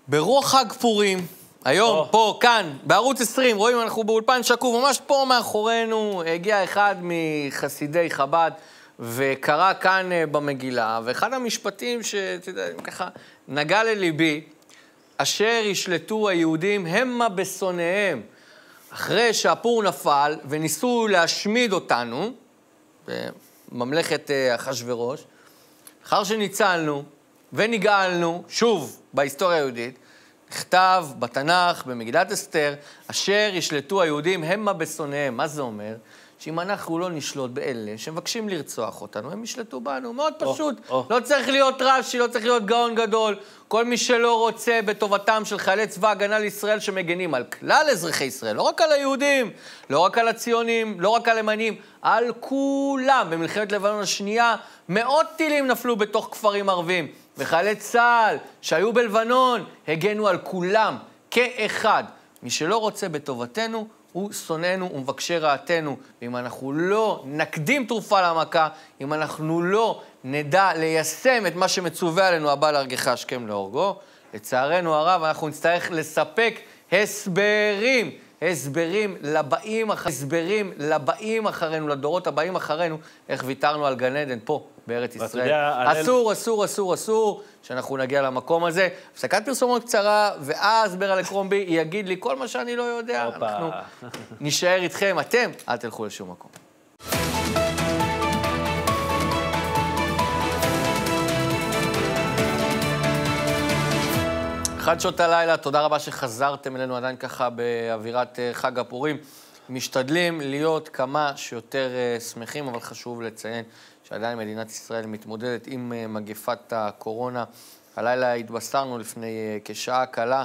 [SPEAKER 1] ברוח חג פורים, היום. פה, כאן, בערוץ 20, רואים, אנחנו באולפן שקוף, ממש פה מאחורינו, הגיע אחד מחסידי חב"ד, וקרא כאן אה, במגילה, ואחד המשפטים שאתה יודע, ככה, נגע לליבי, אשר ישלטו היהודים המה בשונאיהם. אחרי שהפור נפל וניסו להשמיד אותנו, בממלכת אה, אחשורוש, לאחר שניצלנו ונגאלנו, שוב, בהיסטוריה היהודית, נכתב בתנ"ך, במגילת אסתר, אשר ישלטו היהודים המה בשונאיהם. מה זה אומר? שאם אנחנו לא נשלוט באלה שמבקשים לרצוח אותנו, הם ישלטו בנו. מאוד פשוט.
[SPEAKER 2] או.
[SPEAKER 1] לא צריך להיות רש"י, לא צריך להיות גאון גדול. כל מי שלא רוצה בטובתם של חיילי צבא ההגנה לישראל שמגנים על כלל אזרחי ישראל, לא רק על היהודים, לא רק על הציונים, לא רק על הימנים, על כולם. במלחמת לבנון השנייה, מאות טילים נפלו בתוך כפרים ערבים, וחיילי צה"ל שהיו בלבנון הגנו על כולם כאחד. מי שלא רוצה בטובתנו, הוא שונאנו ומבקשי רעתנו. ואם אנחנו לא נקדים תרופה למכה, אם אנחנו לא נדע ליישם את מה שמצווה עלינו, הבא להרגך השכם להורגו, לצערנו הרב, אנחנו נצטרך לספק הסברים, הסברים לבאים. הסברים לבאים אחרינו, לדורות הבאים אחרינו, איך ויתרנו על גן עדן פה, בארץ ישראל.
[SPEAKER 2] יודע,
[SPEAKER 1] אסור, אסור, אסור, אסור שאנחנו נגיע למקום הזה. הפסקת פרסומות קצרה, ואז ברל קרומבי יגיד לי כל מה שאני לא יודע. אנחנו נישאר איתכם, אתם, אל תלכו לשום מקום. אחד שעות הלילה, תודה רבה שחזרתם אלינו עדיין ככה באווירת אה, חג הפורים. משתדלים להיות כמה שיותר אה, שמחים, אבל חשוב לציין שעדיין מדינת ישראל מתמודדת עם אה, מגפת הקורונה. הלילה התבשרנו לפני כשעה קלה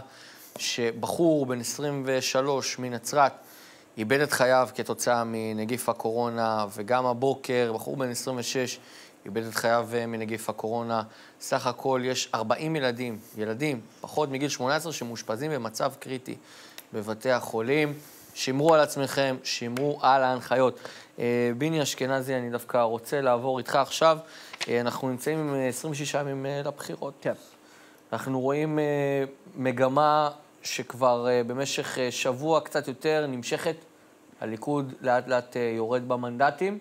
[SPEAKER 1] שבחור בן 23 מנצרת איבד את חייו כתוצאה מנגיף הקורונה, וגם הבוקר בחור בן 26 איבד את חייו מנגיף הקורונה. סך הכל יש 40 ילדים, ילדים, פחות מגיל 18, שמאושפזים במצב קריטי בבתי החולים. שמרו על עצמכם, שמרו על ההנחיות. אה, ביני אשכנזי, אני דווקא רוצה לעבור איתך עכשיו. אה, אנחנו נמצאים עם אה, 26 ימים אה, לבחירות.
[SPEAKER 3] כן.
[SPEAKER 1] אנחנו רואים מגמה שכבר במשך שבוע קצת יותר נמשכת. הליכוד לאט לאט יורד במנדטים.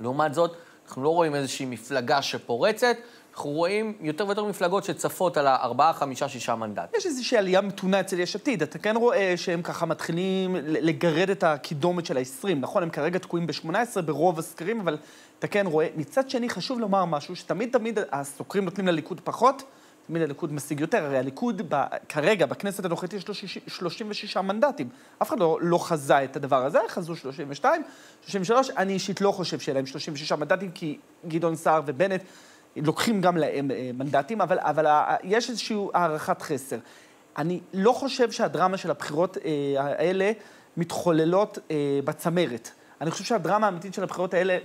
[SPEAKER 1] לעומת זאת, אנחנו לא רואים איזושהי מפלגה שפורצת, אנחנו רואים יותר ויותר מפלגות שצפות על הארבעה, חמישה, שישה מנדטים.
[SPEAKER 3] יש איזושהי עלייה מתונה אצל יש עתיד. אתה כן רואה שהם ככה מתחילים לגרד את הקידומת של ה-20, נכון? הם כרגע תקועים ב-18 ברוב הסקרים, אבל אתה כן רואה. מצד שני, חשוב לומר משהו, שתמיד תמיד הסוקרים נותנים לליכוד פחות, תמיד הליכוד משיג יותר. הרי הליכוד ב, כרגע, בכנסת הנוכחית, יש לו 36 מנדטים. אף אחד לא, לא חזה את הדבר הזה, חזו 32, 33. אני אישית לא חושב שיהיה להם 36 מנדטים, כי גדעון סער ובנט לוקחים גם להם אה, מנדטים, אבל, אבל יש איזושהי הערכת חסר. אני לא חושב שהדרמה של הבחירות אה, האלה מתחוללות אה, בצמרת. אני חושב שהדרמה האמיתית של הבחירות האלה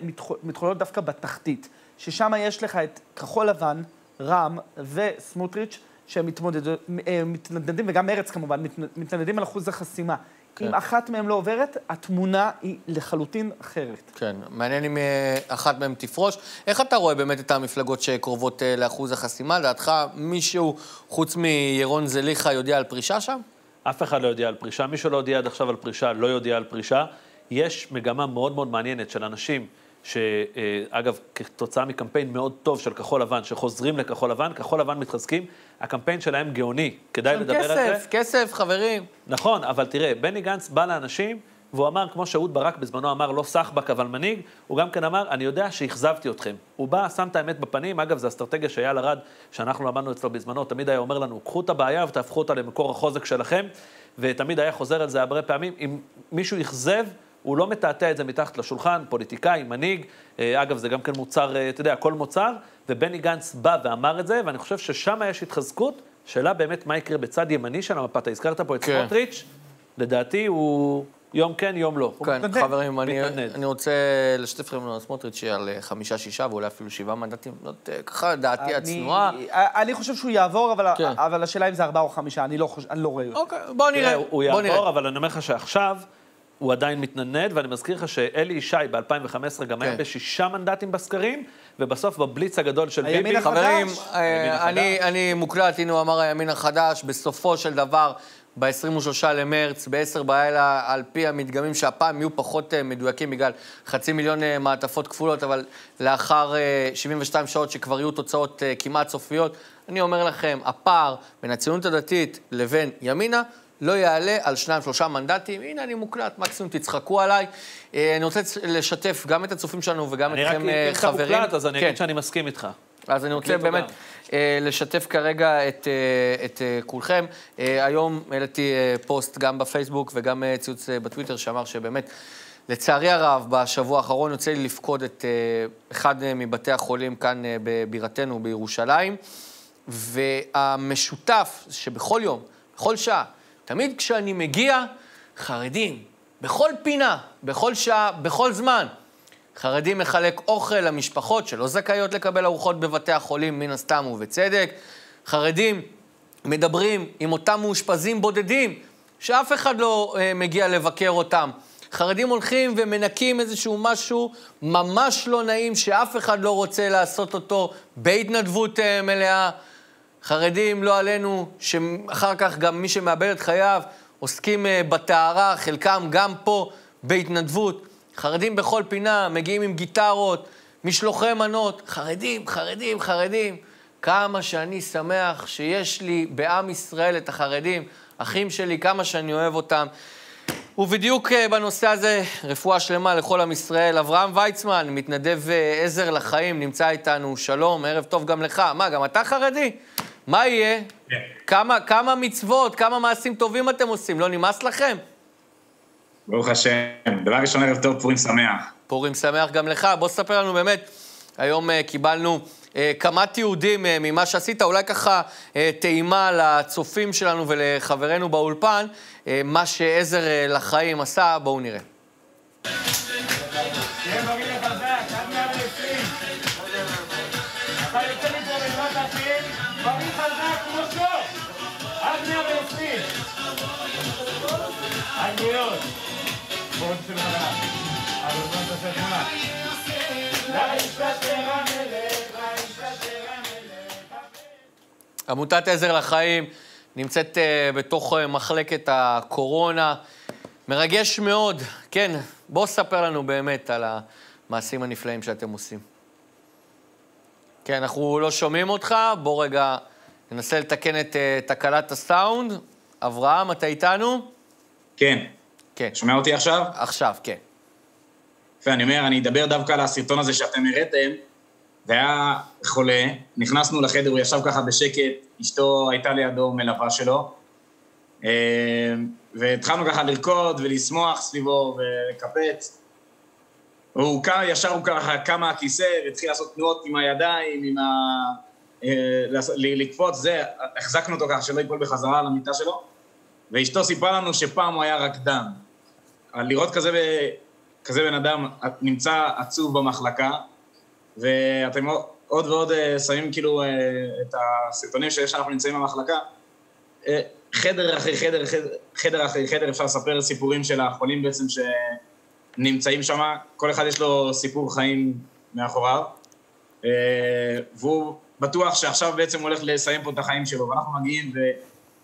[SPEAKER 3] מתחוללות דווקא בתחתית, ששם יש לך את כחול לבן, רע"מ וסמוטריץ', שהם מתנדנדים, וגם מרץ כמובן, מתנדנדים על אחוז החסימה. כן. אם אחת מהן לא עוברת, התמונה היא לחלוטין אחרת.
[SPEAKER 1] כן, מעניין אם אה, אחת מהן תפרוש. איך אתה רואה באמת את המפלגות שקרובות אה, לאחוז החסימה? לדעתך מישהו, חוץ מירון זליכה, יודע על פרישה שם?
[SPEAKER 2] אף אחד לא יודע על פרישה. מי שלא הודיע עד עכשיו על פרישה, לא יודע על פרישה. יש מגמה מאוד מאוד מעניינת של אנשים שאגב, כתוצאה מקמפיין מאוד טוב של כחול לבן, שחוזרים לכחול לבן, כחול לבן מתחזקים, הקמפיין שלהם גאוני, כדאי לדבר
[SPEAKER 1] כסף,
[SPEAKER 2] על זה.
[SPEAKER 1] כסף, כסף, חברים.
[SPEAKER 2] נכון, אבל תראה, בני גנץ בא לאנשים, והוא אמר, כמו שאהוד ברק בזמנו אמר, לא סחבק אבל מנהיג, הוא גם כן אמר, אני יודע שאכזבתי אתכם. הוא בא, שם את האמת בפנים, אגב, זו אסטרטגיה שאייל ארד, שאנחנו למדנו אצלו בזמנו, תמיד היה אומר לנו, קחו את הבעיה ותהפכו אותה למקור החוזק שלכם, ותמיד היה חוזר על זה הרבה פעמים, אם מישהו אכזב, הוא לא מטאטא את זה מתחת לשולחן, פוליטיקאי, מנהיג, אה, אגב, זה גם כן מוצר, אה, אתה יודע, כל מוצר, ובני גנץ בא ואמר את זה, ואני חושב ששם יש התחזקות, שאלה באמת מה יקרה בצד ימני של המפה. אתה הזכרת פה את כן. סמוטריץ', לדעתי הוא יום כן, יום לא.
[SPEAKER 1] כן, חברים, אני, אני רוצה לשתף אתכם על סמוטריץ' על אה, חמישה, שישה, ואולי אפילו שבעה מנדטים. לא, ככה דעתי הצנועה.
[SPEAKER 3] אני חושב שהוא יעבור, אבל, כן. אבל השאלה אם זה ארבעה או חמישה, אני לא, אני לא רואה.
[SPEAKER 1] אוקיי, בוא נראה.
[SPEAKER 2] הוא, הוא יעבור, נראה. אבל אני אומר לך שעכשיו... הוא עדיין מתנדנד, ואני מזכיר לך שאלי ישי ב-2015 גם כן. היה בשישה מנדטים בסקרים, ובסוף בבליץ הגדול של ביבי...
[SPEAKER 1] הימין החדש. חברים, אה, אני, אני מוקלט, הנה הוא אמר הימין החדש, בסופו של דבר, ב-23 למרץ, ב-10 בלילה, על פי המדגמים שהפעם יהיו פחות uh, מדויקים בגלל חצי מיליון uh, מעטפות כפולות, אבל לאחר uh, 72 שעות שכבר יהיו תוצאות כמעט סופיות, אני אומר לכם, הפער בין הציונות הדתית לבין ימינה, לא יעלה על שניים, שלושה מנדטים. הנה, אני מוקלט, מקסימום תצחקו עליי. אה, אני רוצה לשתף גם את הצופים שלנו וגם אתכם, חברים.
[SPEAKER 2] אני רק, אם אתה מוקלט, אז אני כן. אגיד שאני מסכים איתך.
[SPEAKER 1] אז אני רוצה באמת אה, לשתף כרגע את, אה, את כולכם. היום העליתי פוסט גם בפייסבוק וגם ציוץ בטוויטר שאמר שבאמת, לצערי הרב, בשבוע האחרון יוצא לי לפקוד את אחד מבתי החולים כאן בבירתנו, בירושלים, והמשותף שבכל יום, בכל שעה, תמיד כשאני מגיע, חרדים, בכל פינה, בכל שעה, בכל זמן. חרדים מחלק אוכל למשפחות שלא זכאיות לקבל ארוחות בבתי החולים, מן הסתם ובצדק. חרדים מדברים עם אותם מאושפזים בודדים, שאף אחד לא uh, מגיע לבקר אותם. חרדים הולכים ומנקים איזשהו משהו ממש לא נעים, שאף אחד לא רוצה לעשות אותו בהתנדבות uh, מלאה. חרדים, לא עלינו, שאחר כך גם מי שמאבד את חייו עוסקים אה, בטהרה, חלקם גם פה בהתנדבות. חרדים בכל פינה, מגיעים עם גיטרות, משלוחי מנות. חרדים, חרדים, חרדים. כמה שאני שמח שיש לי בעם ישראל את החרדים, אחים שלי, כמה שאני אוהב אותם. ובדיוק אה, בנושא הזה, רפואה שלמה לכל עם ישראל. אברהם ויצמן, מתנדב אה, עזר לחיים, נמצא איתנו. שלום, ערב טוב גם לך. מה, גם אתה חרדי? מה יהיה? כן. כמה, כמה מצוות, כמה מעשים טובים אתם עושים? לא נמאס לכם?
[SPEAKER 7] ברוך השם. דבר ראשון, ערב טוב, פורים שמח.
[SPEAKER 1] פורים שמח גם לך. בוא ספר לנו באמת, היום uh, קיבלנו uh, כמה תיעודים uh, ממה שעשית, אולי ככה uh, טעימה לצופים שלנו ולחברינו באולפן, uh, מה שעזר uh, לחיים עשה, בואו נראה. עמותת עזר לחיים נמצאת uh, בתוך uh, מחלקת הקורונה. מרגש מאוד. כן, בוא ספר לנו באמת על המעשים הנפלאים שאתם עושים. כן, אנחנו לא שומעים אותך, בוא רגע ננסה לתקן את uh, תקלת הסאונד. אברהם, אתה איתנו?
[SPEAKER 7] כן.
[SPEAKER 1] כן.
[SPEAKER 7] שומע אותי עכשיו?
[SPEAKER 1] עכשיו, כן.
[SPEAKER 7] יפה, אני אומר, אני אדבר דווקא על הסרטון הזה שאתם הראיתם. והיה חולה, נכנסנו לחדר, הוא ישב ככה בשקט, אשתו הייתה לידו מלווה שלו, אה, והתחלנו ככה לרקוד ולשמוח סביבו ולקפץ. הוא קם, ישר הוא ככה קם מהכיסא והתחיל לעשות תנועות עם הידיים, עם ה... אה, לקפוץ, זה, החזקנו אותו ככה שלא ייפול בחזרה על המיטה שלו, ואשתו סיפרה לנו שפעם הוא היה רקדן. לראות כזה, כזה בן אדם נמצא עצוב במחלקה, ואתם עוד ועוד אה, שמים כאילו אה, את הסרטונים שיש שאנחנו נמצאים במחלקה. אה, חדר אחרי חדר, חדר, חדר אחרי חדר, אפשר לספר סיפורים של החולים בעצם שנמצאים שם, כל אחד יש לו סיפור חיים מאחוריו, והוא בטוח שעכשיו בעצם הולך לסיים פה את החיים שלו, ואנחנו מגיעים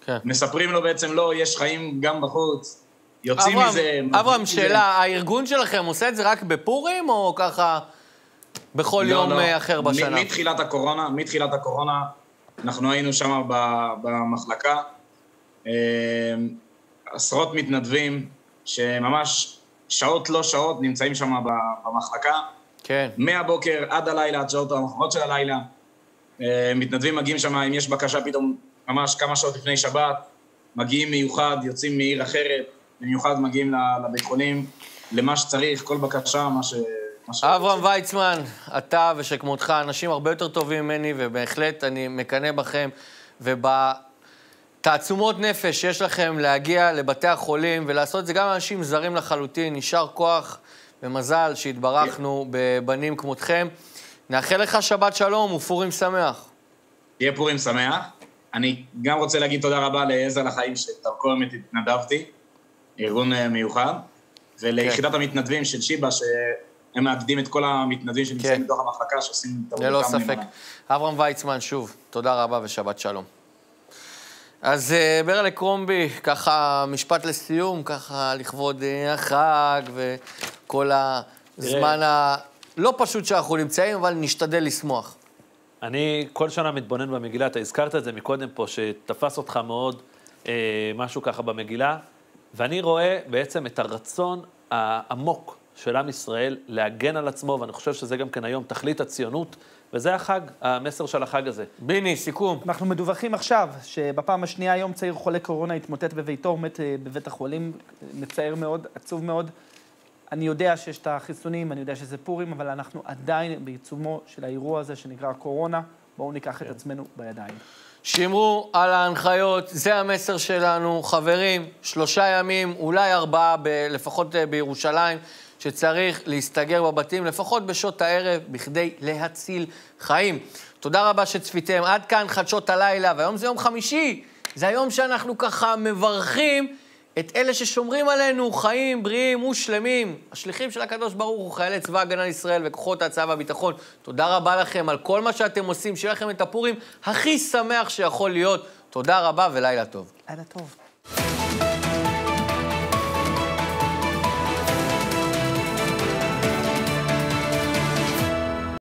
[SPEAKER 7] כן. ומספרים לו בעצם, לא, יש חיים גם בחוץ, יוצאים
[SPEAKER 1] אברהם,
[SPEAKER 7] מזה...
[SPEAKER 1] אברהם, שאלה, הארגון שלכם עושה את זה רק בפורים, או ככה... בכל לא, יום לא. אה, אחר בשנה.
[SPEAKER 7] מתחילת הקורונה, מתחילת הקורונה, אנחנו היינו שם במחלקה, אה, עשרות מתנדבים שממש שעות לא שעות נמצאים שם במחלקה.
[SPEAKER 1] כן.
[SPEAKER 7] מהבוקר עד הלילה, עד שעות המחרות של הלילה. אה, מתנדבים מגיעים שם, אם יש בקשה פתאום, ממש כמה שעות לפני שבת, מגיעים מיוחד, יוצאים מעיר אחרת, במיוחד מגיעים לבית חולים, למה שצריך, כל בקשה, מה ש...
[SPEAKER 1] אברהם ויצמן, אתה ושכמותך אנשים הרבה יותר טובים ממני, ובהחלט אני מקנא בכם, ובתעצומות נפש שיש לכם להגיע לבתי החולים ולעשות את זה גם אנשים זרים לחלוטין. יישר כוח ומזל שהתברכנו בבנים כמותכם. נאחל לך שבת שלום ופורים שמח.
[SPEAKER 7] תהיה פורים שמח. אני גם רוצה להגיד תודה רבה לעזר לחיים שדרכו באמת התנדבתי, ארגון אה, מיוחד, וליחידת כן. המתנדבים של שיבא, ש... הם מאגדים את כל המתנדבים שנמצאים כן. בתוך המחלקה, שעושים את
[SPEAKER 1] עבודתם ללא ספק. אברהם ויצמן, שוב, תודה רבה ושבת שלום. אז אה, ברלה קרומבי, ככה משפט לסיום, ככה לכבוד אה, החג וכל הזמן הלא פשוט שאנחנו נמצאים, אבל נשתדל לשמוח.
[SPEAKER 2] אני כל שנה מתבונן במגילה, אתה הזכרת את זה מקודם פה, שתפס אותך מאוד אה, משהו ככה במגילה, ואני רואה בעצם את הרצון העמוק של עם ישראל להגן על עצמו, ואני חושב שזה גם כן היום תכלית הציונות, וזה החג, המסר של החג הזה.
[SPEAKER 1] ביני, סיכום.
[SPEAKER 3] אנחנו מדווחים עכשיו שבפעם השנייה היום צעיר חולה קורונה התמוטט בביתו, מת אה, בבית החולים, מצער מאוד, עצוב מאוד. אני יודע שיש את החיסונים, אני יודע שזה פורים, אבל אנחנו עדיין בעיצומו של האירוע הזה שנקרא קורונה. בואו ניקח כן. את עצמנו בידיים.
[SPEAKER 1] שמרו על ההנחיות, זה המסר שלנו. חברים, שלושה ימים, אולי ארבעה, ב- לפחות אה, בירושלים. שצריך להסתגר בבתים, לפחות בשעות הערב, בכדי להציל חיים. תודה רבה שצפיתם. עד כאן חדשות הלילה, והיום זה יום חמישי. זה היום שאנחנו ככה מברכים את אלה ששומרים עלינו חיים בריאים ושלמים. השליחים של הקדוש ברוך הוא, חיילי צבא הגנה לישראל וכוחות ההצעה והביטחון. תודה רבה לכם על כל מה שאתם עושים, שיהיה לכם את הפורים הכי שמח שיכול להיות. תודה רבה ולילה טוב.
[SPEAKER 3] לילה טוב.